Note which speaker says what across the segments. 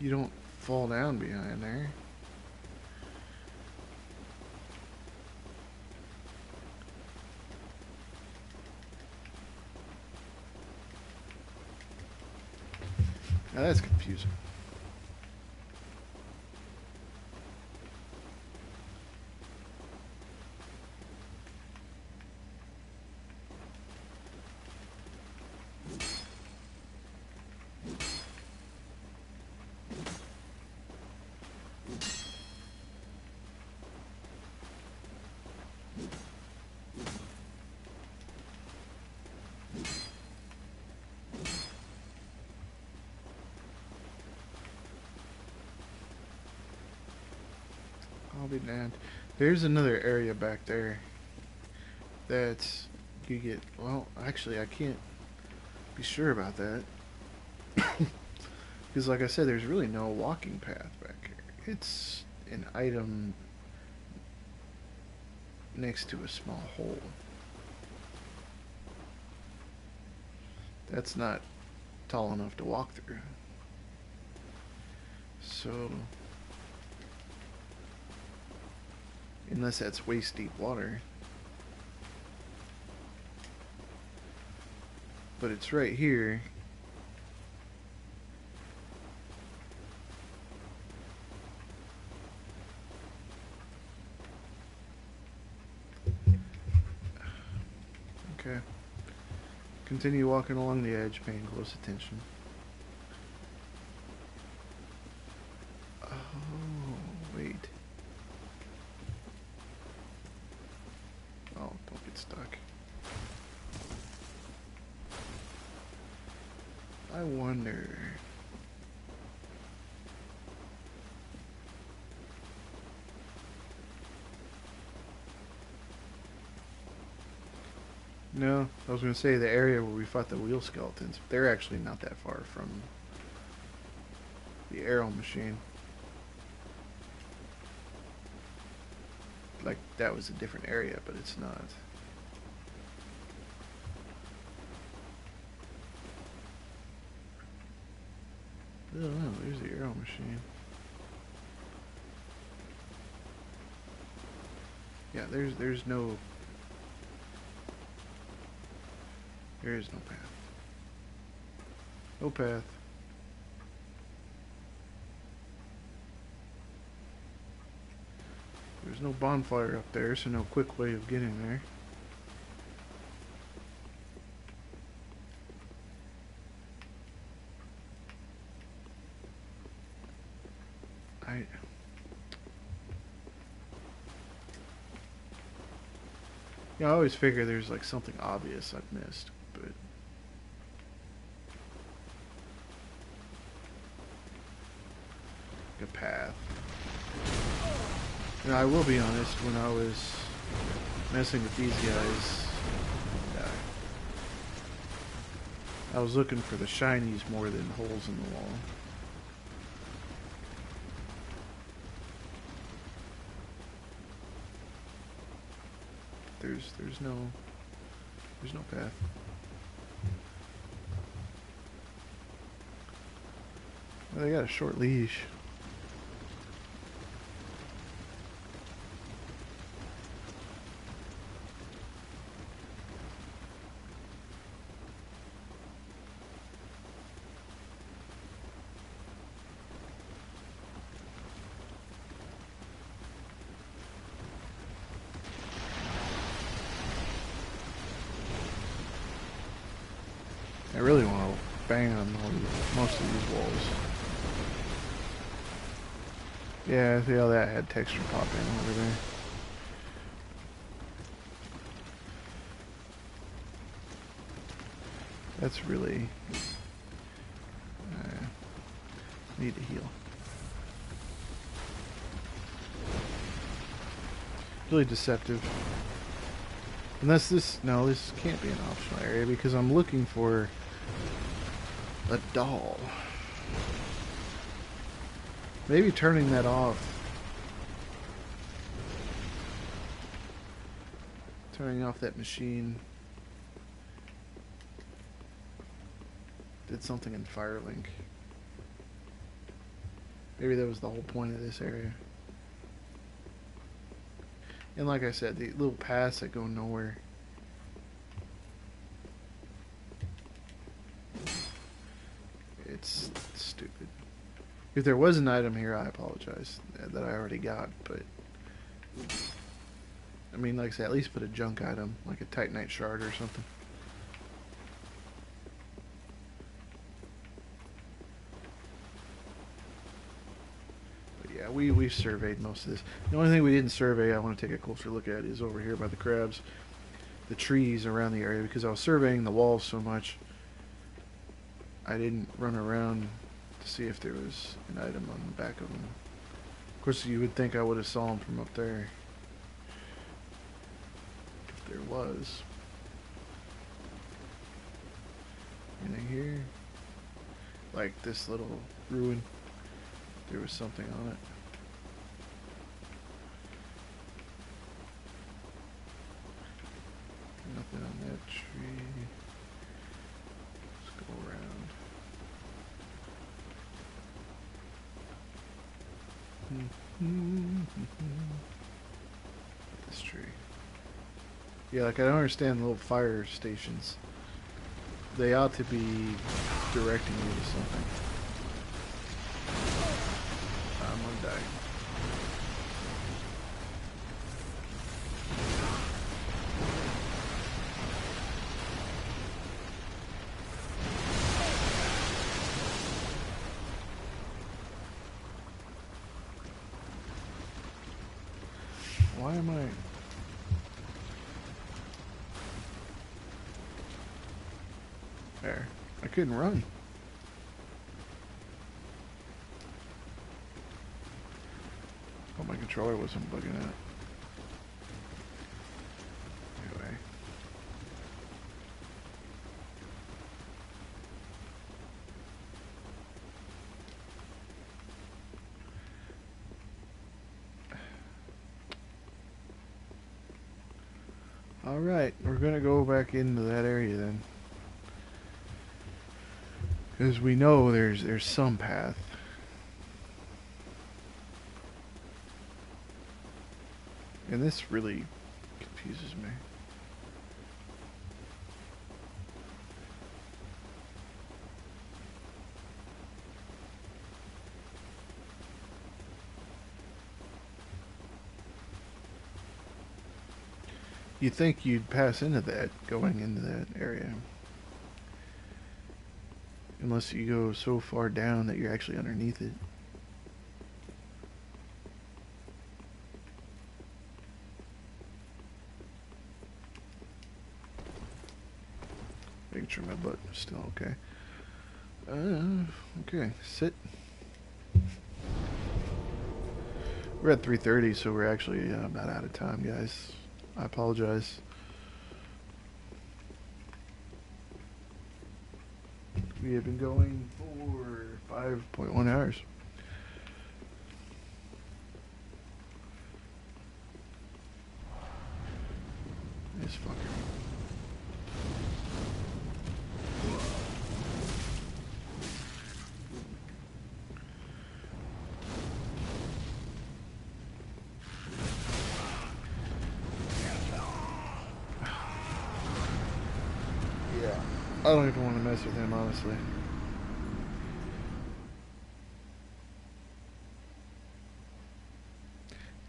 Speaker 1: you don't fall down behind there. Now that's confusing. There's another area back there that you get. Well, actually, I can't be sure about that. Because, like I said, there's really no walking path back here. It's an item next to a small hole. That's not tall enough to walk through. So. Unless that's waist deep water. But it's right here. Okay. Continue walking along the edge, paying close attention. Oh, wait. Oh, don't get stuck. I wonder. No, I was going to say the area where we fought the wheel skeletons. They're actually not that far from the arrow machine. Like that was a different area, but it's not. Oh, there's the arrow machine. Yeah, there's there's no there is no path. No path. There's no bonfire up there, so no quick way of getting there. I Yeah, I always figure there's like something obvious I've missed, but a path. And I will be honest, when I was messing with these guys, I was looking for the shinies more than holes in the wall. There's there's no there's no path. Well, they got a short leash. I really want to bang on all these, walls. Yeah, see how that had texture pop in over there. That's really... Uh, need to heal. Really deceptive. Unless this... No, this can't be an optional area because I'm looking for a doll. Maybe turning that off. Turning off that machine. Did something in Firelink. Maybe that was the whole point of this area. And like I said, the little paths that go nowhere. It's stupid. If there was an item here, I apologize uh, that I already got, but I mean, like I said, at least put a junk item, like a Titanite shard or something. But yeah, we, we surveyed most of this. The only thing we didn't survey, I want to take a closer look at, is over here by the crabs. The trees around the area, because I was surveying the walls so much, I didn't run around to see if there was an item on the back of them. Of course, you would think I would have saw them from up there. If there was. Anything here? Like this little ruin. There was something on it. Nothing on that tree. Let's go around. This tree. Yeah, like I don't understand the little fire stations. They ought to be directing you to something. I'm gonna die. Why am I... There. I couldn't run. Oh, my controller wasn't bugging out. Anyway. Alright, we're gonna go back into that area then. Because we know there's there's some path. And this really confuses me. You'd think you'd pass into that going into that area. Unless you go so far down that you're actually underneath it. Making sure my butt is still okay. Uh, okay, sit. We're at 3.30, so we're actually uh, about out of time, guys. I apologize. We have been going for 5.1 hours. This fucker. Yeah. I don't even want to mess with him, honestly.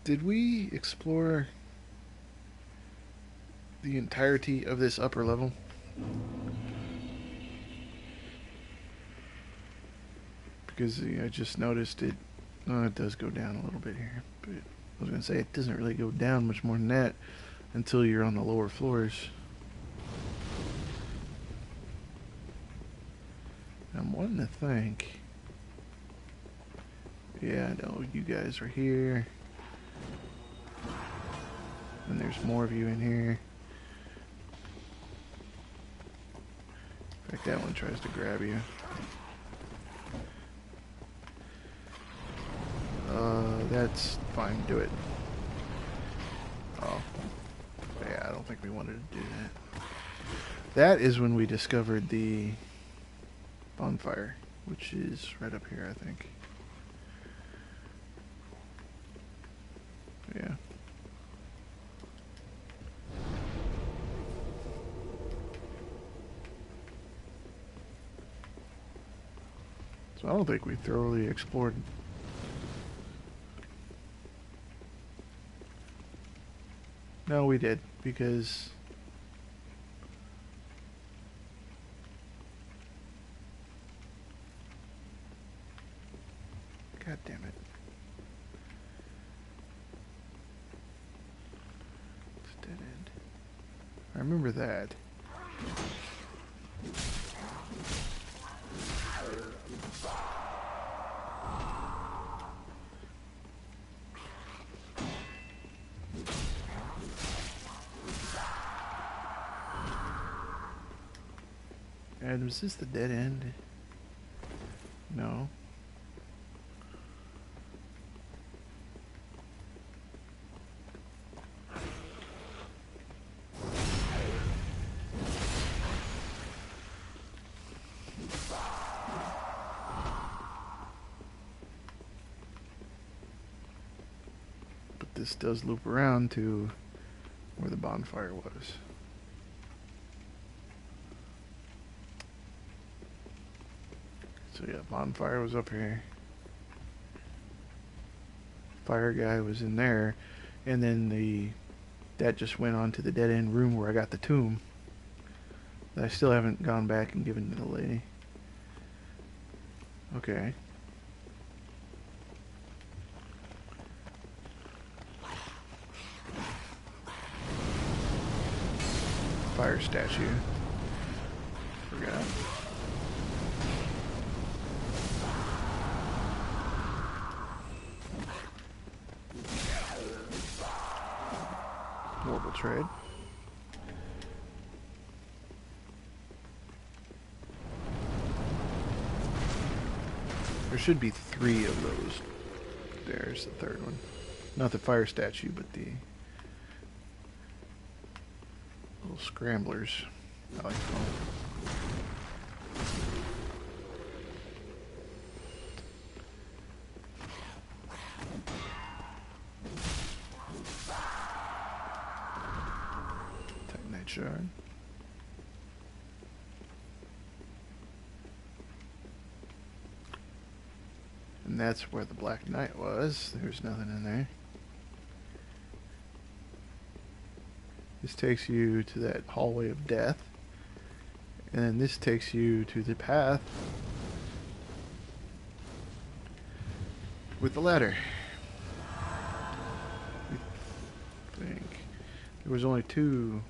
Speaker 1: Did we explore the entirety of this upper level? Because I just noticed it. Oh, it does go down a little bit here, but I was gonna say it doesn't really go down much more than that until you're on the lower floors. I'm wanting to think. Yeah, I know you guys are here. And there's more of you in here. In fact, that one tries to grab you. Uh, that's fine. Do it. Oh. Yeah, I don't think we wanted to do that. That is when we discovered the bonfire, which is right up here, I think. Yeah. So I don't think we thoroughly explored No, we did, because Was this the dead end? No. But this does loop around to where the bonfire was. So yeah, bonfire was up here. Fire guy was in there, and then the that just went on to the dead end room where I got the tomb. I still haven't gone back and given to the lady. Okay. Fire statue. Forgot. Trade. There should be three of those. There's the third one. Not the fire statue, but the little scramblers. I like them. Titanite shard. And that's where the Black Knight was. There's nothing in there. This takes you to that hallway of death. And then this takes you to the path with the ladder. I think there was only two.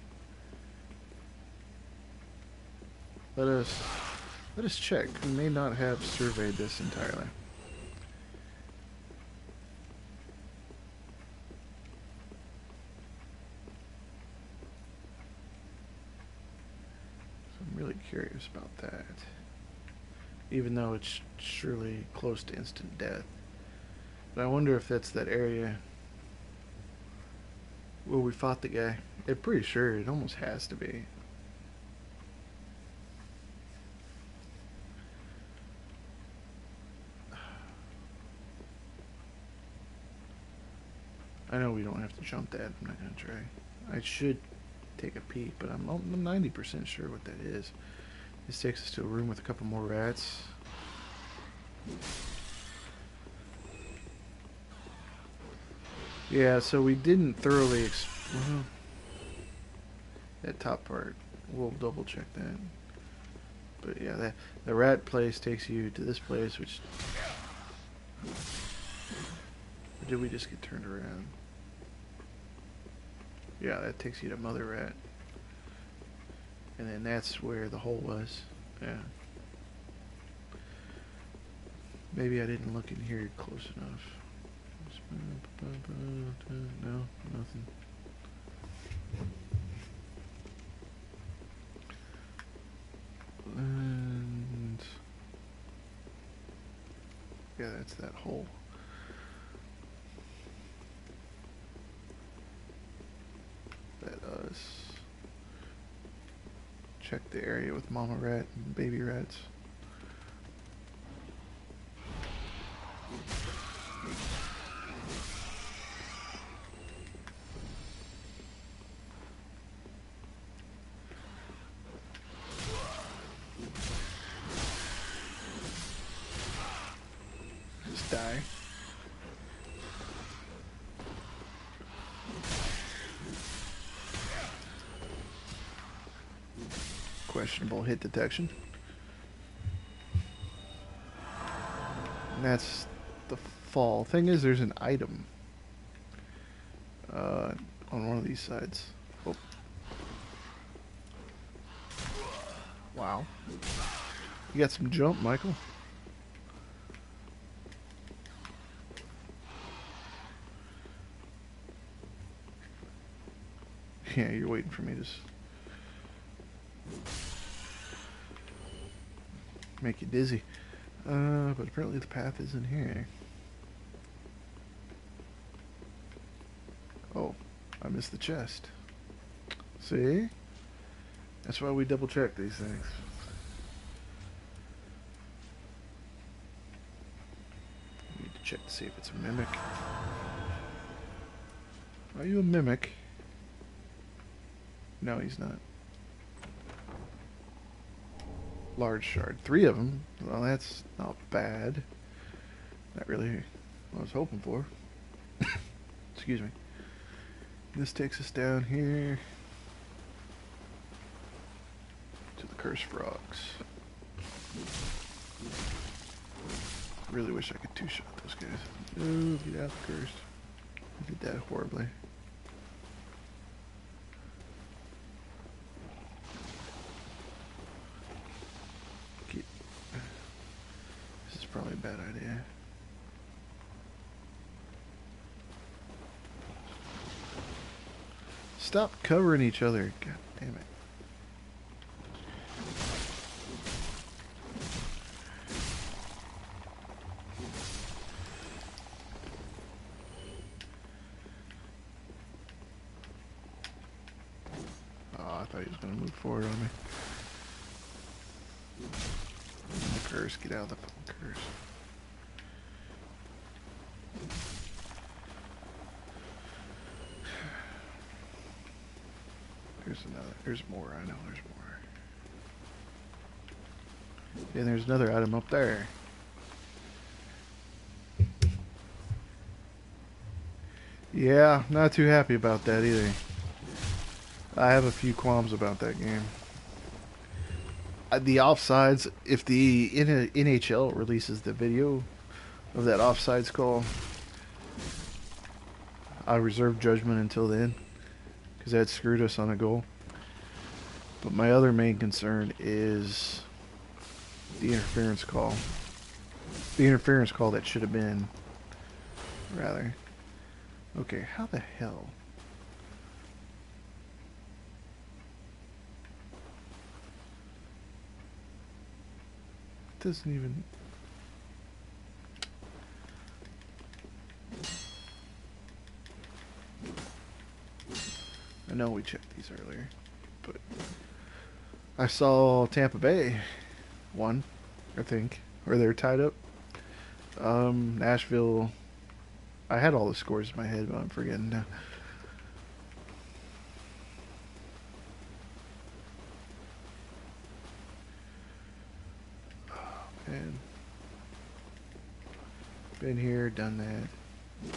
Speaker 1: Let us let us check. We may not have surveyed this entirely. So I'm really curious about that. Even though it's surely close to instant death. But I wonder if that's that area where we fought the guy. I'm pretty sure it almost has to be. I know we don't have to jump that. I'm not gonna try. I should take a peek, but I'm 90% sure what that is. This takes us to a room with a couple more rats. Yeah, so we didn't thoroughly ex- well, that top part. We'll double check that. But yeah, that the rat place takes you to this place, which did we just get turned around? Yeah, that takes you to Mother Rat. And then that's where the hole was. Yeah. Maybe I didn't look in here close enough. No, nothing. And yeah, that's that hole. Let us check the area with mama rat and baby rats. Die. Questionable hit detection. And that's the fall. Thing is, there's an item uh, on one of these sides. Oh. Wow. You got some jump, Michael. Yeah, you're waiting for me to make you dizzy. Uh, but apparently the path is in here. Oh, I missed the chest. See? That's why we double check these things. Need to check to see if it's a mimic. Are you a mimic? No, he's not. Large shard. Three of them. Well, that's not bad. Not really what I was hoping for. Excuse me. This takes us down here to the cursed frogs. Really wish I could two-shot those guys. Oh, get out the cursed. I did that horribly. Get- This is probably a bad idea. Stop covering each other. God damn it. Oh, I thought he was going to move forward on me. The curse, get out of the fucking curse. There's more. I know there's more. And there's another item up there. Yeah, not too happy about that either. I have a few qualms about that game. Uh, The offsides, if the NHL releases the video of that offsides call, I reserve judgment until then because that screwed us on a goal. But my other main concern is the interference call. The interference call that should have been, rather. Okay, how the hell? It doesn't even. I know we checked these earlier, but I saw Tampa Bay one, I think, or they're tied up. Um, Nashville. I had all the scores in my head, but I'm forgetting now. Man. Been here, done that.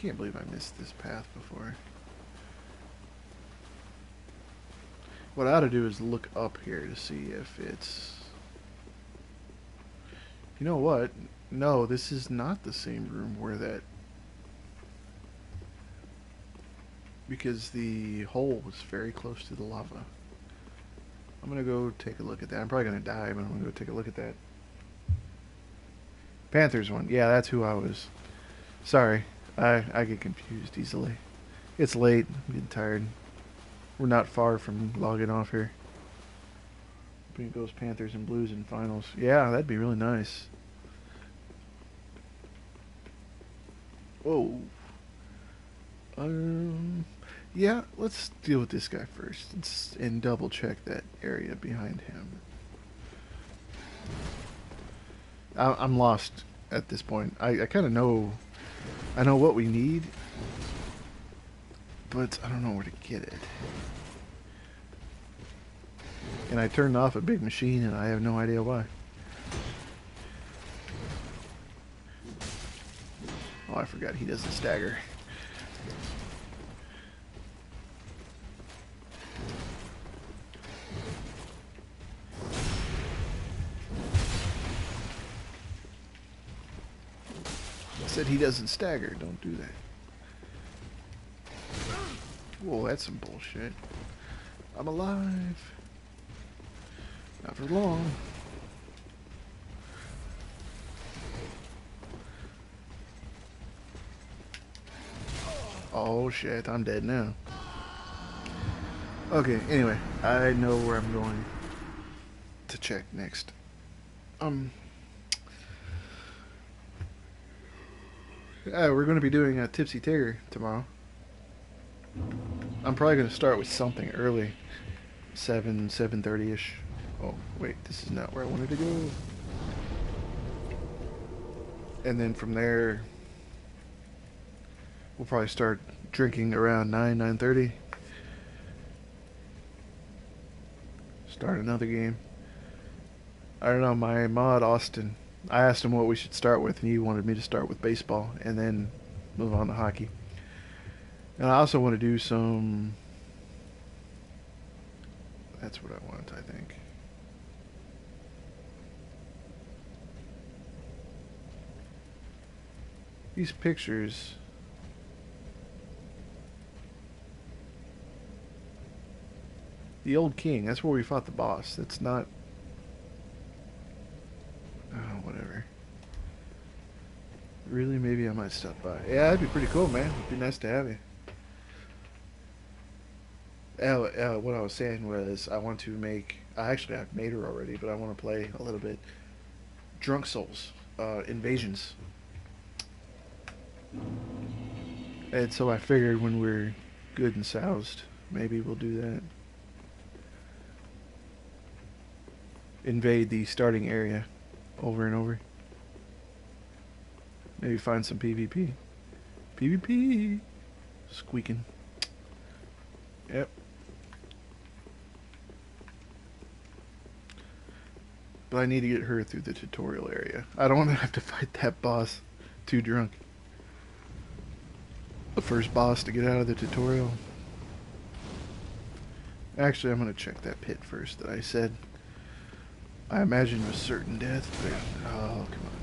Speaker 1: Can't believe I missed this path before. What I ought to do is look up here to see if it's. You know what? No, this is not the same room where that. Because the hole was very close to the lava. I'm gonna go take a look at that. I'm probably gonna die, but I'm gonna go take a look at that. Panthers one. Yeah, that's who I was. Sorry. I, I get confused easily. It's late. I'm getting tired. We're not far from logging off here. It Panthers and Blues in finals. Yeah, that'd be really nice. Whoa. Um. Yeah, let's deal with this guy first and, s- and double check that area behind him. I, I'm lost at this point. I, I kind of know. I know what we need, but I don't know where to get it. And I turned off a big machine and I have no idea why. Oh, I forgot he doesn't stagger. Said he doesn't stagger. Don't do that. Whoa, that's some bullshit. I'm alive. Not for long. Oh shit, I'm dead now. Okay, anyway, I know where I'm going to check next. Um, yeah, we're going to be doing a Tipsy Tigger tomorrow. I'm probably going to start with something early, seven, seven thirty ish. Oh wait, this is not where I wanted to go. And then from there, we'll probably start drinking around nine, nine thirty. Start another game. I don't know, my mod Austin. I asked him what we should start with, and he wanted me to start with baseball and then move on to hockey. And I also want to do some. That's what I want, I think. These pictures. The Old King, that's where we fought the boss. That's not. Oh, whatever. Really, maybe I might stop by. Yeah, that'd be pretty cool, man. It'd be nice to have you. Uh, uh, what I was saying was I want to make. I actually I've made her already, but I want to play a little bit. Drunk Souls, uh, Invasions. And so I figured when we're good and soused, maybe we'll do that. Invade the starting area over and over. Maybe find some PvP. PvP! Squeaking. Yep. But I need to get her through the tutorial area. I don't want to have to fight that boss too drunk. The first boss to get out of the tutorial. Actually, I'm going to check that pit first that I said. I imagine a certain death, but... Oh, come on.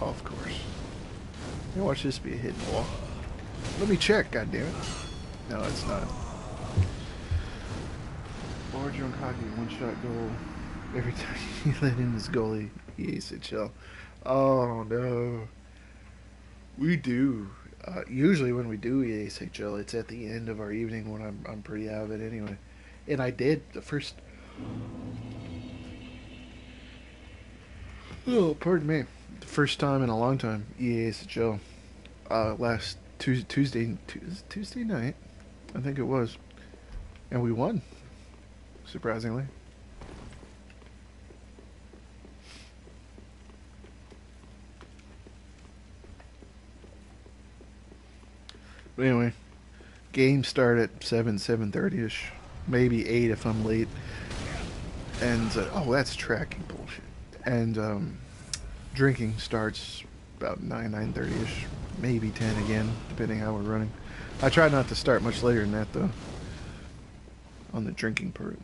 Speaker 1: Oh, of course. You watch this be a hidden wall. Let me check, goddammit. No, it's not. Bar drunk hockey, one shot goal. Every time you let in this goalie, he ace it shell. Oh no. We do. Uh, usually when we do EASHL, it's at the end of our evening when I'm I'm pretty out of it anyway. And I did the first. Oh, pardon me. The first time in a long time EASHL. Uh, last Tuesday, Tuesday Tuesday night, I think it was, and we won. Surprisingly. But anyway, game start at seven, seven thirty ish, maybe eight if I'm late. And uh, oh, that's tracking bullshit. And um, drinking starts about nine, nine thirty ish, maybe ten again, depending how we're running. I try not to start much later than that though. On the drinking part.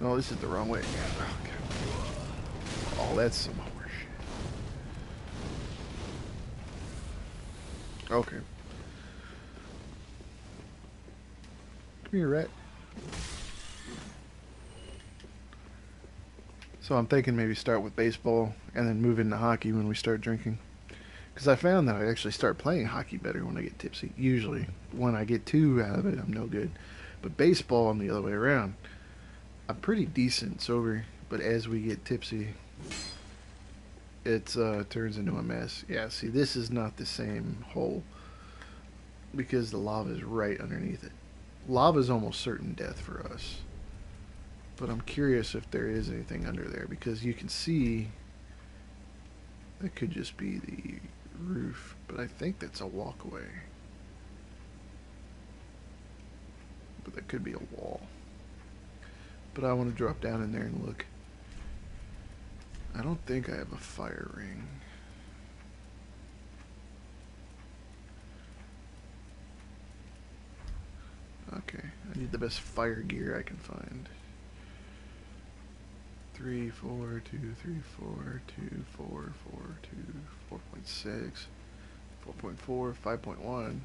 Speaker 1: Oh, this is the wrong way. Oh, oh that's some horseshit. Okay. Come here, rat. So I'm thinking maybe start with baseball and then move into hockey when we start drinking. Because I found that I actually start playing hockey better when I get tipsy. Usually, when I get too out of it, I'm no good. But baseball, I'm the other way around. I'm pretty decent sober, but as we get tipsy, it uh, turns into a mess. Yeah, see, this is not the same hole because the lava is right underneath it. Lava is almost certain death for us. But I'm curious if there is anything under there because you can see that could just be the roof, but I think that's a walkway. But that could be a wall. But I want to drop down in there and look. I don't think I have a fire ring. Okay, I need the best fire gear I can find. Three, four, two, three, four, two, four, four, two, four point six, four point four, five point one.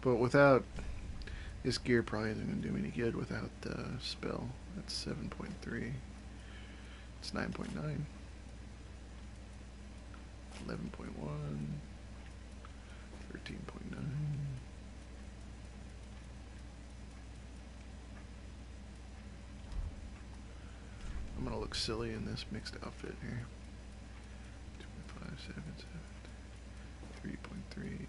Speaker 1: But without this gear, probably isn't going to do me any good without the spell. That's seven point three. It's nine point nine. 11.1, 13.9. I'm gonna look silly in this mixed outfit here. 2.5, 7, 7, 3.3.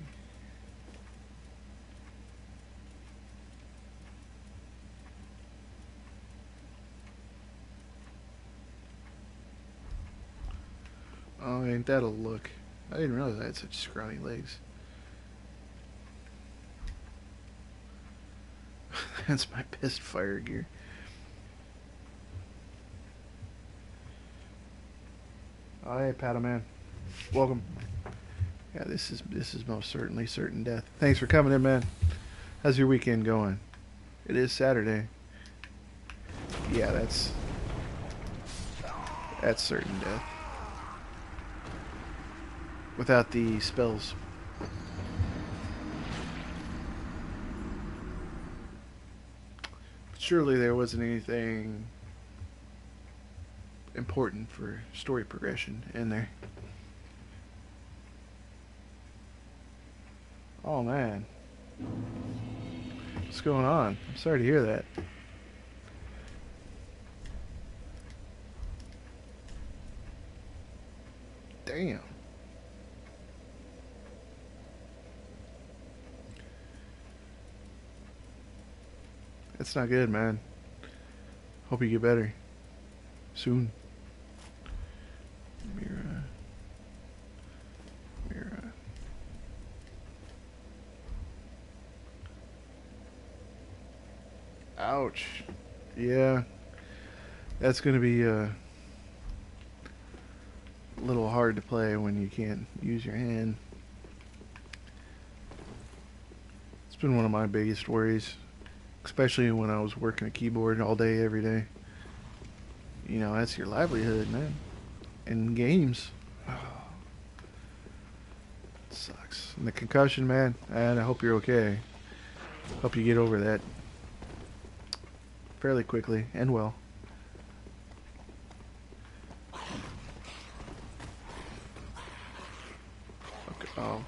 Speaker 1: Oh, ain't that a look? I didn't realize I had such scrawny legs. That's my best fire gear. Oh, hey, Padaman. Welcome. Yeah, this is this is most certainly certain death. Thanks for coming in, man. How's your weekend going? It is Saturday. Yeah, that's that's certain death without the spells. Surely there wasn't anything important for story progression in there. Oh man. What's going on? I'm sorry to hear that. Damn. That's not good, man. Hope you get better. Soon. Ouch. Yeah. That's going to be uh, a little hard to play when you can't use your hand. It's been one of my biggest worries especially when I was working a keyboard all day, every day. You know, that's your livelihood, man. And games. Sucks. And the concussion, man, and I hope you're okay. Hope you get over that fairly quickly and well. Okay. Oh.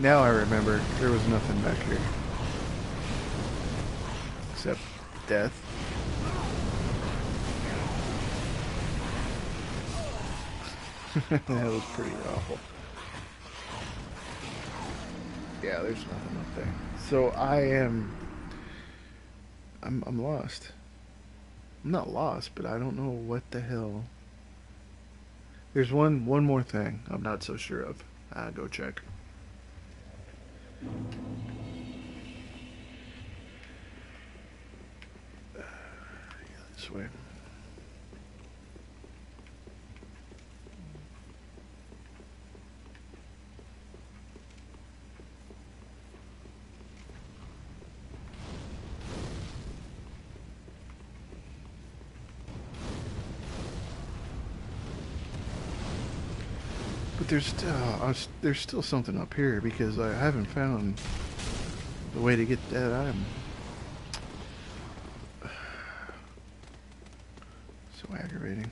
Speaker 1: Now I remember. There was nothing back here. Except death. that was pretty awful. Yeah, there's nothing up there. So I am... I'm, I'm lost. I'm not lost, but I don't know what the hell... There's one one more thing I'm not so sure of. Uh, go check. This way. There's still uh, there's still something up here because I haven't found the way to get that item. So aggravating.